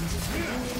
Yeah.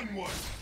Onward!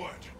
what?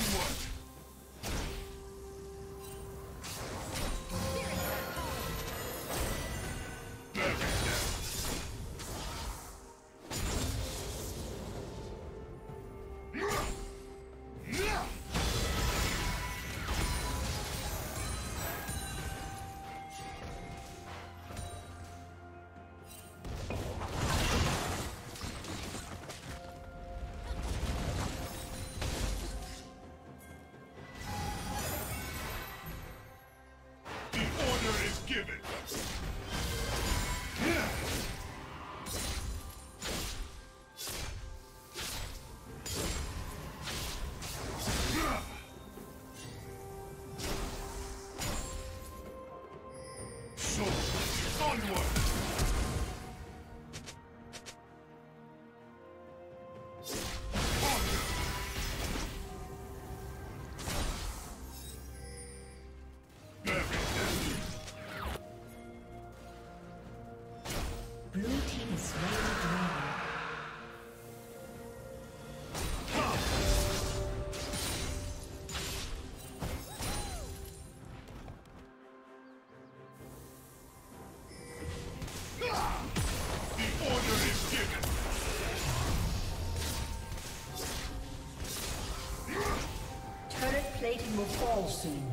onward! Awesome.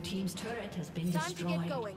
Blue Team's turret has been Time destroyed. Time to get going.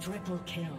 Triple kill.